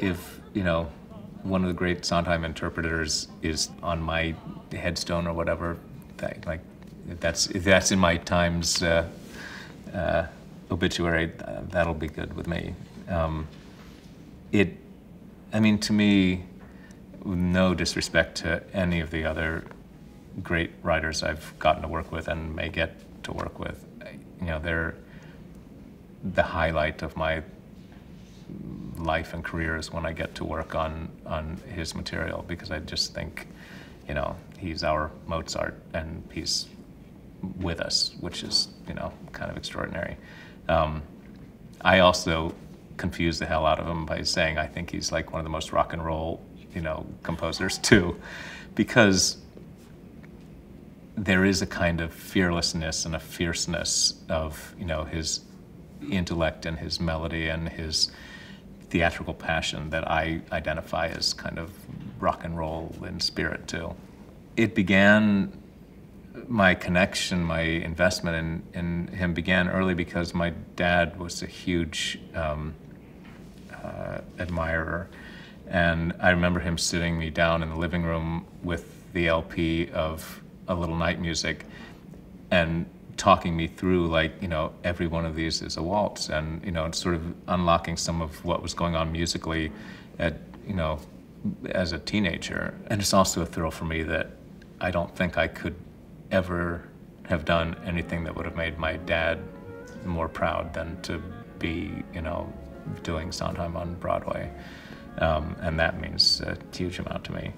If, you know, one of the great Sondheim interpreters is on my headstone or whatever, that, like, that's, if that's in my Times uh, uh, obituary, uh, that'll be good with me. Um, it, I mean, to me, no disrespect to any of the other great writers I've gotten to work with and may get to work with, you know, they're the highlight of my life and career is when I get to work on on his material because I just think, you know, he's our Mozart and he's with us, which is you know kind of extraordinary. Um, I also confuse the hell out of him by saying I think he's like one of the most rock and roll you know composers too, because there is a kind of fearlessness and a fierceness of you know his intellect and his melody and his theatrical passion that I identify as kind of rock and roll in spirit too. It began my connection, my investment in, in him began early because my dad was a huge um, uh, admirer. And I remember him sitting me down in the living room with the LP of A Little Night Music and talking me through like you know every one of these is a waltz and you know it's sort of unlocking some of what was going on musically at you know as a teenager and it's also a thrill for me that I don't think I could ever have done anything that would have made my dad more proud than to be you know doing Sondheim on Broadway um, and that means a huge amount to me.